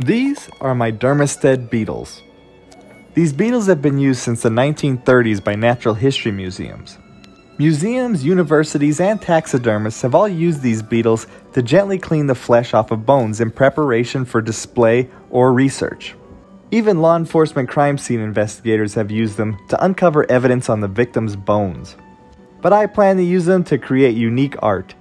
These are my Dermestid beetles. These beetles have been used since the 1930s by natural history museums. Museums, universities, and taxidermists have all used these beetles to gently clean the flesh off of bones in preparation for display or research. Even law enforcement crime scene investigators have used them to uncover evidence on the victim's bones. But I plan to use them to create unique art